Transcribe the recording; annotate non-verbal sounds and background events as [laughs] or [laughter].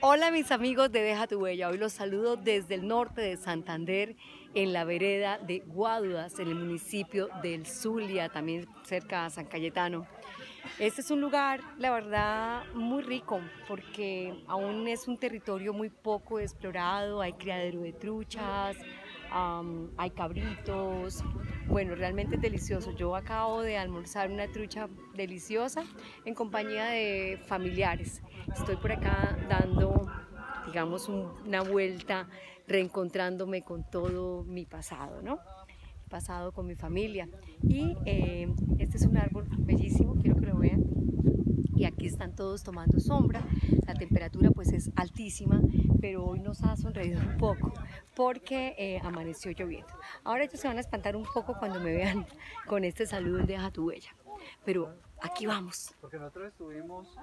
Hola mis amigos de Deja tu Huella, hoy los saludo desde el norte de Santander, en la vereda de Guaduas, en el municipio del Zulia, también cerca de San Cayetano. Este es un lugar, la verdad, muy rico, porque aún es un territorio muy poco explorado, hay criadero de truchas, hay cabritos, bueno, realmente es delicioso. Yo acabo de almorzar una trucha deliciosa en compañía de familiares. Estoy por acá dando, digamos, una vuelta, reencontrándome con todo mi pasado, ¿no? Pasado con mi familia. Y eh, este es un árbol bellísimo, quiero que lo vean y aquí están todos tomando sombra. La temperatura pues es altísima, pero hoy nos ha sonreído un poco porque eh, amaneció lloviendo. Ahora ellos se van a espantar un poco cuando me vean [laughs] con este saludo de Deja tu huella. Pero aquí vamos. Porque nosotros estuvimos